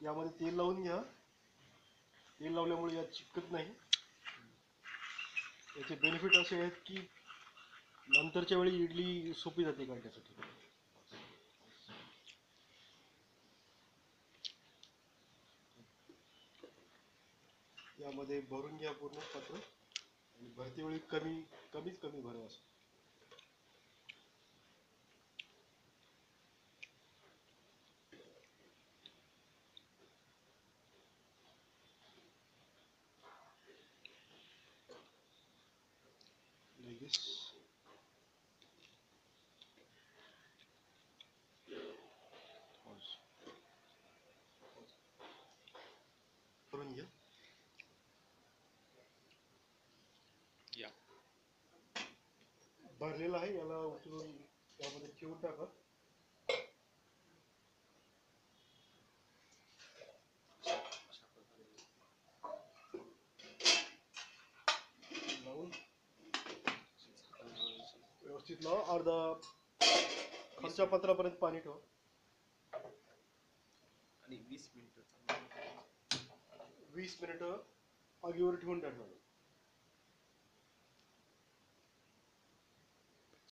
यामध्ये तेल लावून घ्या. तेल लावल्यामुळे यात चिकत नाही. याचे बेनिफिट असे आहेत की नंतरच्या वेळी इडली सोपी जाते काढण्यासाठी. यामध्ये भरून घ्या पूर्ण पात्र आणि भरती वेळी कमी कमीत कमी भरा असं. Like this. Pause. करून घ्या या भरलेला आहे याला उचलून यामध्ये ठेवून टाका लावून लावा अर्धा खालच्या पत्रापर्यंत पाणी ठेवा. आणि वीस मिनिटं. वीस मिनिटं आगीवर ठेवून टाका